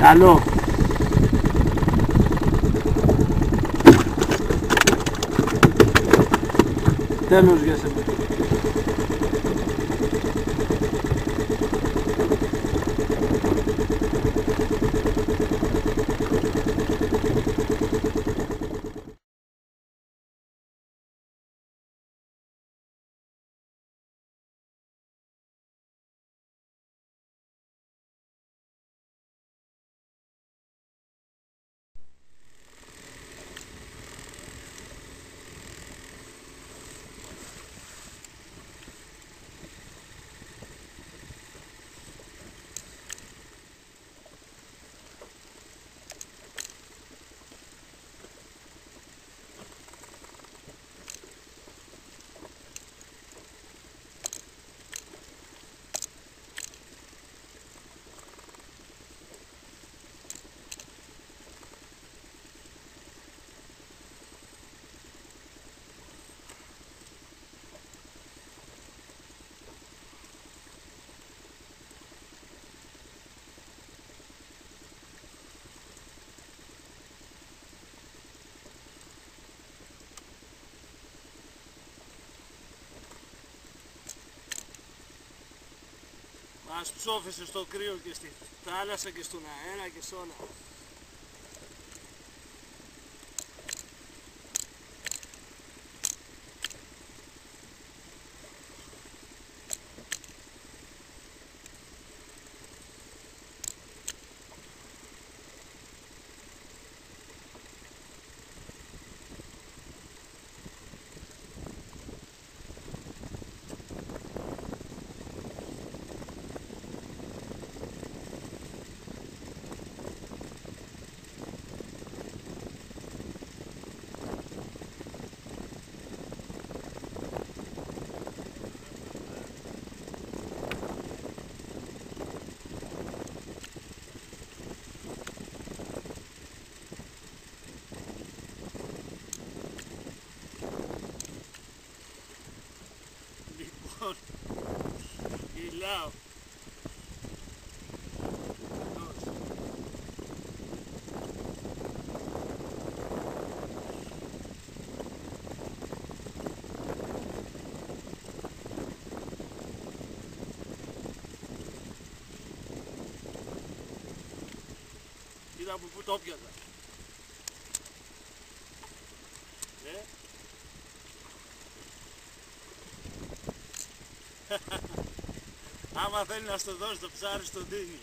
Καλό. Τέλος για σένα. Μας ψόφισε στο κρύο και στη θάλασσα και στον αέρα και σε όλα. Lord. He love. Bu, bu top yazar. Άμα θέλει να στο δώσει το ψάρι στον τίγνη.